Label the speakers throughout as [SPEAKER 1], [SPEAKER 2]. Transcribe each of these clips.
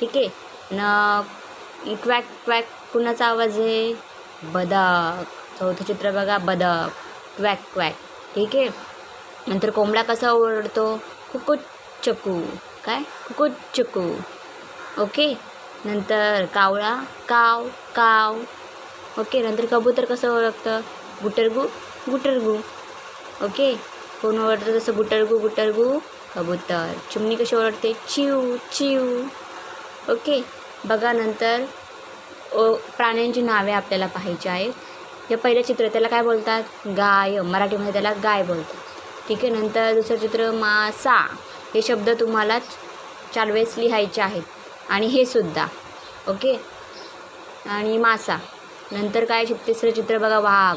[SPEAKER 1] ठीक आहे. न क्वॅक क्वॅक कुणाचा आवाज आहे? बदक. चौथं चित्र बघा बदक. क्वॅक क्वॅक ठीक आहे. नंतर कोंबडा कसा ओरडतो? कुकुट चकू काय? कुकुट चकू ओके. नंतर कावळा. काव काव. ओके. नंतर कबूतर कसं ओळखतं? गुटरगू गुटरगू. ओके. कोण ओळखतं तसं गुटरगू गुटरगू कबूतर. चिमणी कशी ओळखते चिव चिव ओके. बघा नंतर ओ प्राण्यांची नावे आपल्याला पाहायची आहेत. हे पहिलं चित्र त्याला काय बोलतात? गाय. मराठीमध्ये त्याला गाय बोलतात. ठीक आहे नंतर दुसरं चित्र मासा. हे शब्द तुम्हाला चार वेळेस लिहायचे आहेत. आणि हे सुद्धा. ओके? आणि मासा. नंतर काय तिसरं चित्र बघा वाघ.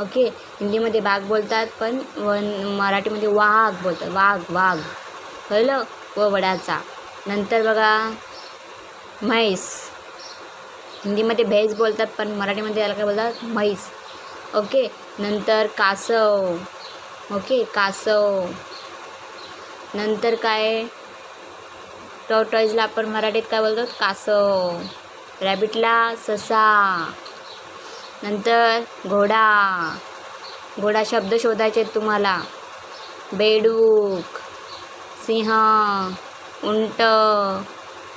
[SPEAKER 1] ओके? हिंदीमध्ये बाघ बोलतात पण वन मराठीमध्ये वाघ बोलतात. वाघ वाघ. कळलं? व वडाचा नंतर बघा म्हैस. हिंदीमध्ये भैस बोलतात पण मराठीमध्ये याला काय बोलतात? म्हैस. ओके नंतर कासव. ओके कासव. नंतर काय? टॉर्टॉईजला आपण मराठीत काय बोलतो? कासव. रॅबिटला ससा. नंतर घोडा. घोडा शब्द शोधायचे आहेत तुम्हाला. बेडूक. सिंह. उंट.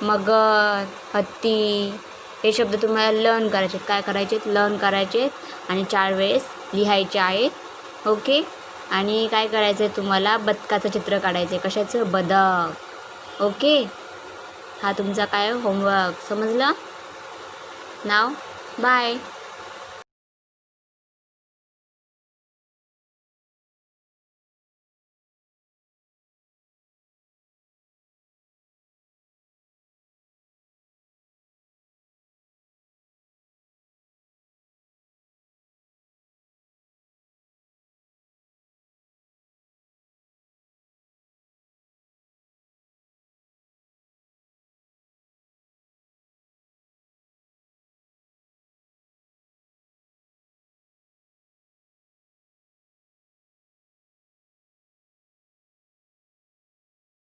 [SPEAKER 1] मगर हत्ती हे शब्द तुम्हाला लर्न करायचे आहेत. काय करायचे आहेत लर्न करायचे आहेत आणि चार वेळेस लिहायचे आहेत. ओके आणि काय करायचं आहे तुम्हाला? बदकाचं चित्र काढायचं आहे कशाचं? बदक. ओके हा तुमचा काय होमवर्क समजलं? नाव बाय